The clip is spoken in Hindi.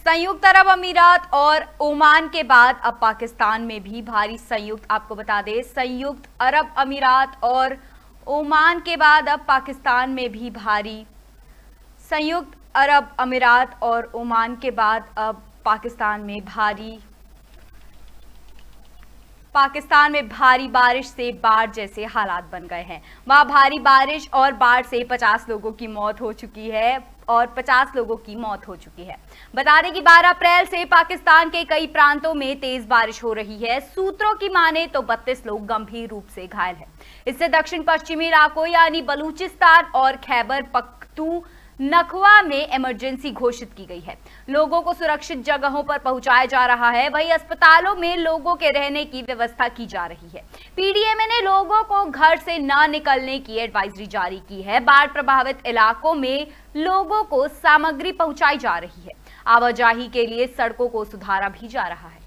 संयुक्त अरब अमीरात और ओमान के बाद अब पाकिस्तान में भी भारी संयुक्त, आपको बता दें, संयुक्त अरब अमीरात और ओमान के बाद अब पाकिस्तान में भी भारी संयुक्त अरब अमीरात और ओमान के बाद अब पाकिस्तान में भारी पाकिस्तान में भारी बारिश से बाढ़ जैसे हालात बन गए हैं। वहाँ भारी बारिश और बाढ़ से 50 लोगों की मौत हो चुकी है और 50 लोगों की मौत हो चुकी है। बता दें कि 12 अप्रैल से पाकिस्तान के कई प्रांतों में तेज बारिश हो रही है। सूत्रों की माने तो 32 लोग गंभीर रूप से घायल हैं। इससे दक्षिण पश्चिमी इलाकों यानी बलूचिस्तान और खैबर पख्तू नखवा में इमरजेंसी घोषित की गई है। लोगों को सुरक्षित जगहों पर पहुँचाया जा रहा है। वहीं अस्पतालों में लोगों के रहने की व्यवस्था की जा रही है। पीडीएमए ने लोगों को घर से न निकलने की एडवाइजरी जारी की है। बाढ़ प्रभावित इलाकों में लोगों को सामग्री पहुंचाई जा रही है। आवाजाही के लिए सड़कों को सुधारा भी जा रहा है।